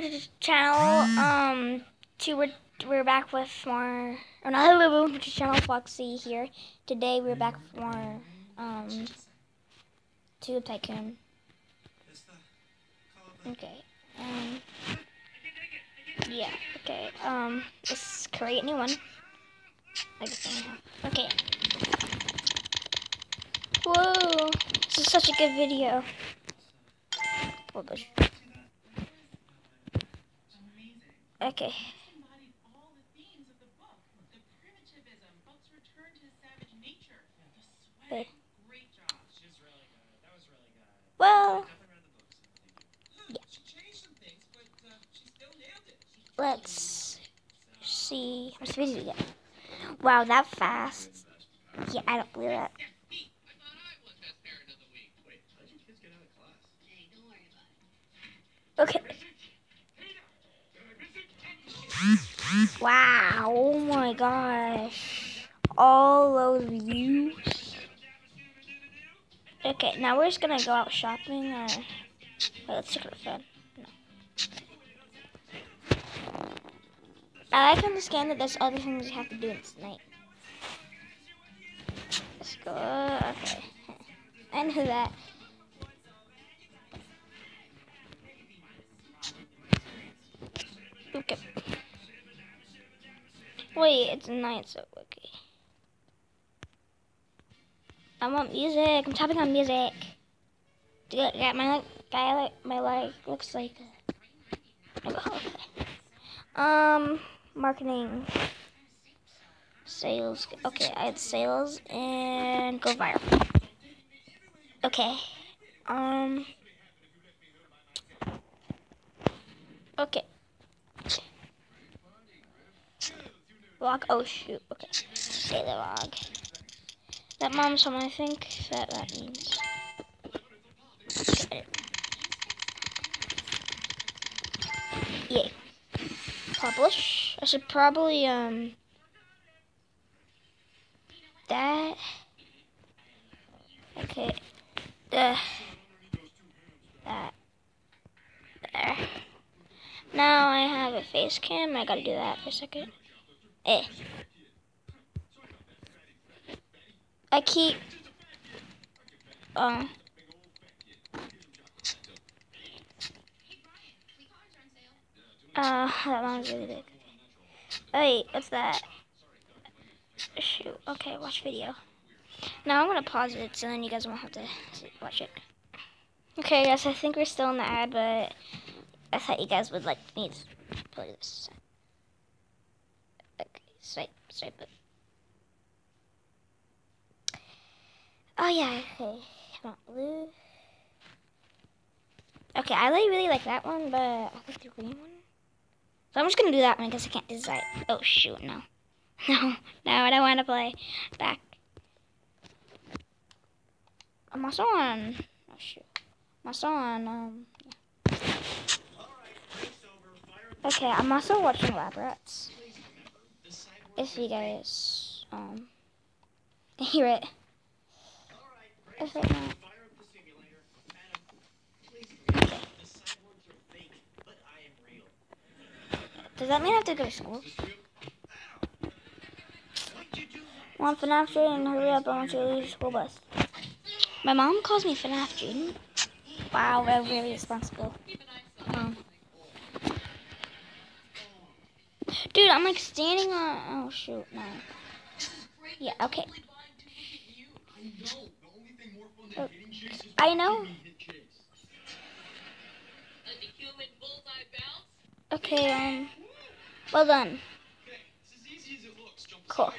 to the channel. Um, to we're, we're back with more. Oh no, hello, welcome to channel. Foxy here. Today we're back with more. Um, Tube Tycoon. Okay. Um. Yeah. Okay. Um. Let's create a new one. I guess I. Okay. Whoa! This is such a good video. Publish. Okay. Hey. Well, yeah. Let's see. How much video you get? Wow, that fast. Yeah, I don't believe that. Now we're just gonna go out shopping or wait, let's check out the. No. I like to understand that there's other things you have to do tonight. Let's go. Okay. I know that. Okay. Wait, it's night, so okay. I want music. I'm tapping on music. Yeah, my guy, like my leg looks like. Um, marketing, sales. Okay, I had sales and go viral. Okay. Um. Okay. Log. Oh shoot. Okay. Say the log. That mom's home. I think that that means. Yay. Publish. I should probably um. That. Okay. Uh, that. There. Now I have a face cam. I gotta do that for a second. Eh. I keep um uh that one's really big. Wait, what's that? Shoot. Okay, watch video. Now I'm gonna pause it so then you guys won't have to watch it. Okay, guys, I think we're still in the ad, but I thought you guys would like me to play this. Okay, swipe, swipe it. Oh yeah, okay. Come blue. Okay, I like, really like that one, but I like the green one. So I'm just gonna do that one because I can't decide. Oh shoot, no. No, no, I don't want to play back. I'm also on, oh shoot. I'm also on, um, yeah. Okay, I'm also watching Lab Rats. If you guys, um, hear it. If it not. Does that mean I have to go to school? Want FNAF Jaden, hurry up, I want you to leave the school bus. My mom calls me FNAF Jaden. Wow, we're really responsible. Um, dude, I'm like standing on, oh shoot, no. Yeah, okay. Oh, I know. Okay, um, well done. Cool.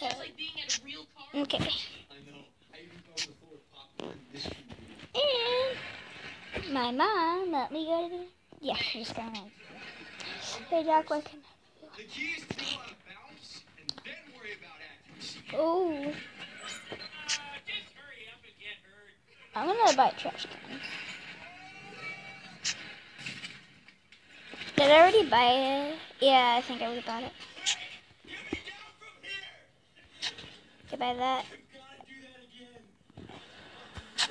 Uh, okay. And my mom let me go to the. Yeah, she's going to. Hey, Jack, what can. I do? Oh. I'm gonna buy a trash can. Did I already buy it? Yeah, I think I already bought it. Okay, buy that.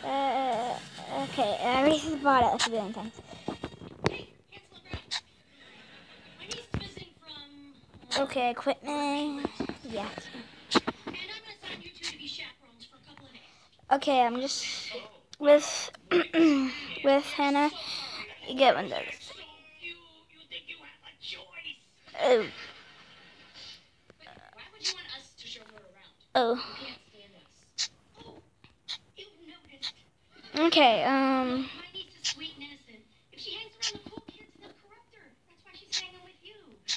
Uh, Okay, I already bought it a billion times. Okay, equipment. Yeah. Okay, I'm just with with Hannah. You get one of those. Oh. Oh. Okay, um.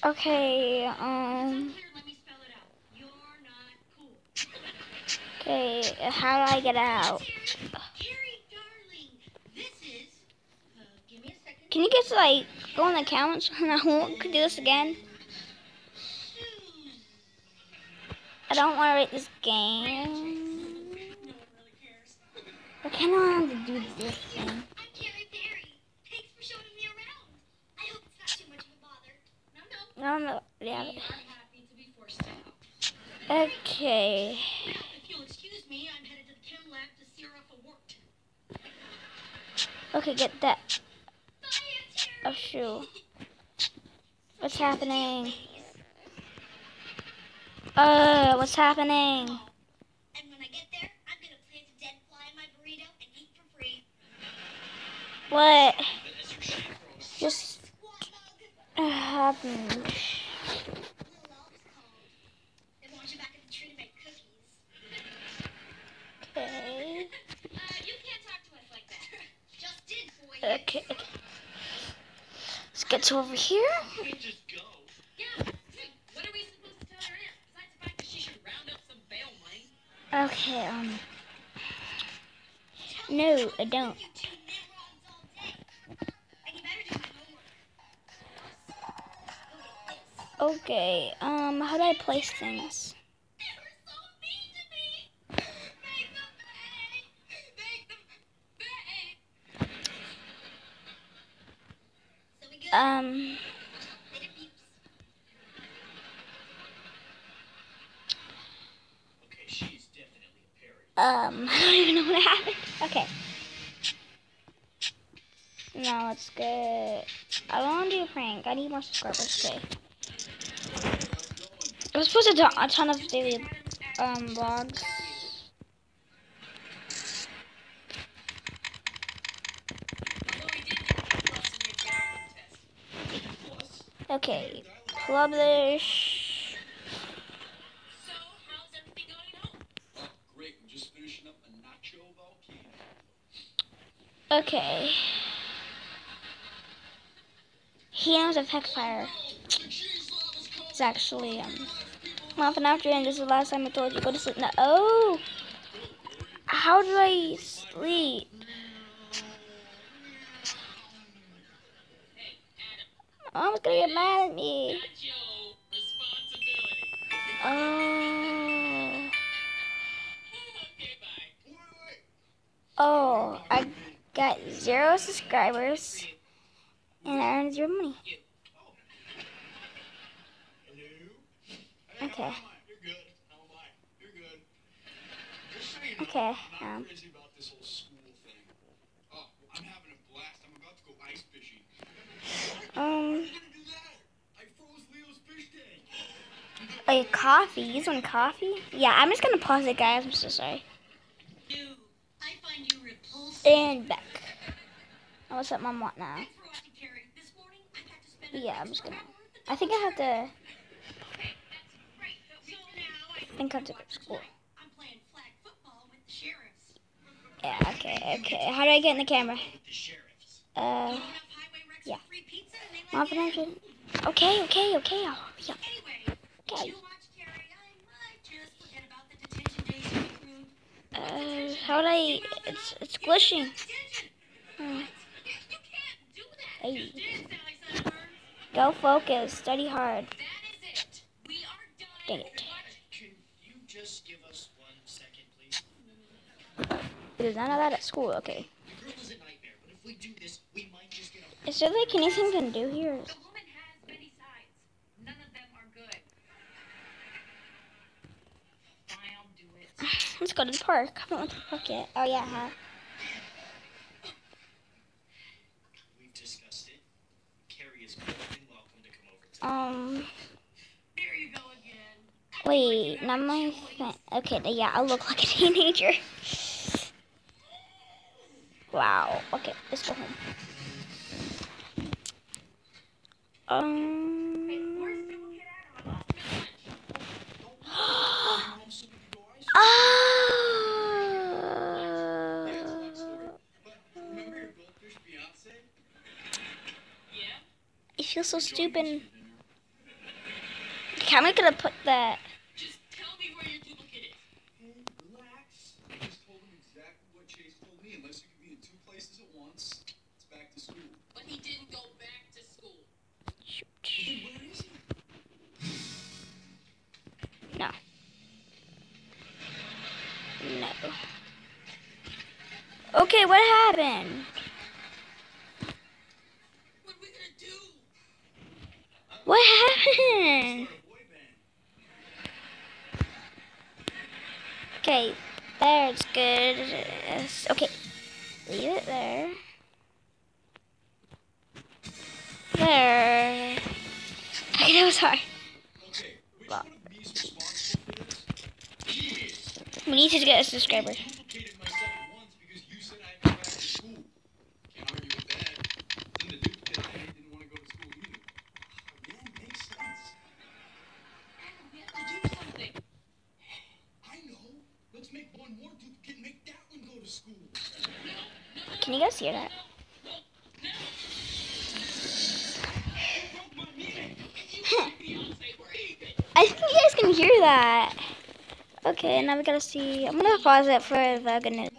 Okay, um. Okay, how do I get out? Can you guys like go on the accounts and I won't do this again? I don't want to rate this game. I kind of want to do this thing. I'm Carrie Berry. Thanks for showing me around. I hope it's not too much of a bother. No, no, yeah. Okay. Okay, get that. What's happening? Uh, what's happening? What? Just happened. Okay. Okay. Let's get to over here. Okay, um. No, I don't. Okay, um, how do I place things? Um. Um, I don't even know what happened. Okay. No, it's good. I want to do a prank. I need more subscribers today. I was supposed to do a ton of daily um vlogs. Okay, publish. Okay. He knows of Heckfire. It's actually um nothing after and this is the last time I told you go to sleep. No oh how do I sleep? Mom's gonna get mad at me. Oh. Oh, I got zero subscribers and I earned zero money. Okay. Okay. Um. Um. A coffee. You want coffee? Yeah, I'm just gonna pause it, guys. I'm so sorry. And back. What's up, mom? What now? Yeah, I'm just gonna. I think I have to. I think I have to go to school. Yeah. Okay. Okay. How do I get in the camera? Uh. Yeah. Okay. Okay. Okay. I'll, yeah. Okay. Uh, how do I? It's it's glitching. Hmm. Hey. Go focus. Study hard. Dang it. There's none of that at school. Okay. Is there like anything I can do here? Let's go to the park. I don't want to park it. Oh yeah, huh? We've discussed it. Carrie is more than welcome to come over to Um Wait, not my thing. Okay, yeah, I look like a teenager. wow. Okay, let's go home. Um. I feel so stupid. How am I gonna put that? Okay, what happened? What? What happened? Okay, there, it's good. Okay, leave it there. There. Okay, that was hard. Okay, Well. We need to get a subscriber. Can you guys hear that? I think you guys can hear that. Okay, now we gotta see. I'm gonna pause it for the good news.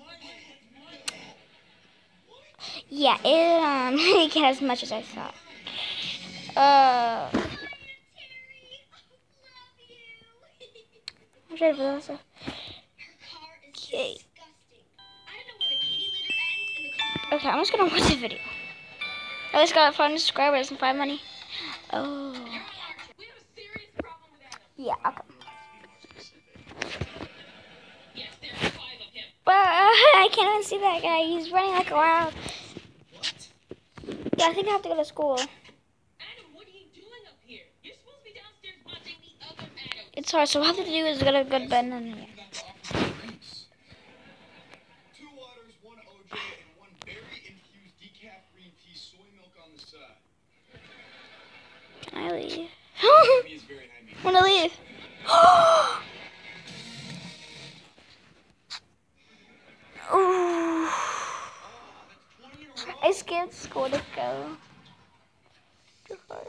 Yeah, it um didn't get as much as I thought. Uh, I'm ready for this. Okay. Okay, I'm just gonna watch the video. I just got five subscribers and five money. Oh, yeah. Okay. I can't even see that guy. He's running like a wild. Yeah, I think I have to go to school. It's hard, so what I have to do is go to good bed and. Got to offer some drinks. Two waters, one OJ, and one berry-infused decaf green tea, soy milk on the side. Can I leave? Me is very high maintenance. Wanna leave? Ooh. I skipped school to go. Too hard.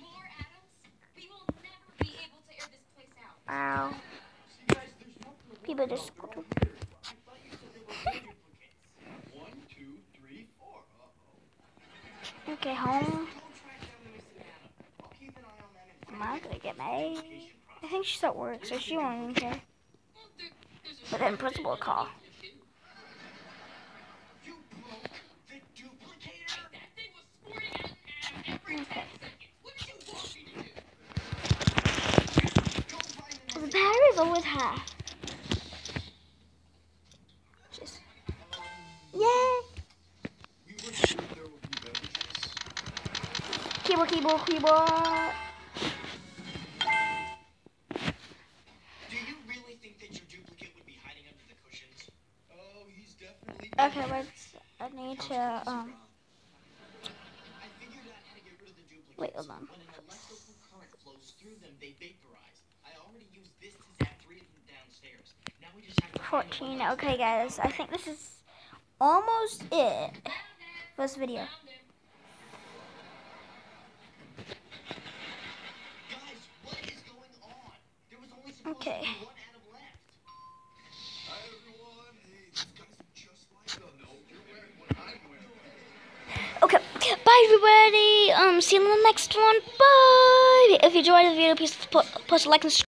More Adams? We will never be able to air this place out. Wow. People just go to One, two, three, four. Uh-oh. Okay, home. Go track down the missing Adam. I'll keep an eye I gonna get married? I think she's at work, so she won't even care. But then principal will call. Broke the duplicator? That thing was squirting out Adam every Okay. 10 seconds. What did you want me to do? Go find the The battery's always half. Just. Yay! We were told there would be beverages. Keyboard, keyboard, keyboard. Do you really think that your duplicate would be hiding under the cushions? Oh, he's definitely. Okay, let's. I need to. Um. I figured out how to get rid of the duplicates. Wait, hold on. When an electrical current flows through them, they vaporize. I already used this to zap three of them downstairs. Now we just have to find the 14. one left. Okay, guys. I think this is almost it for this video. Okay. Okay, bye everybody. Um, see you in the next one. Bye. If you enjoyed the video, please put, post a like and subscribe.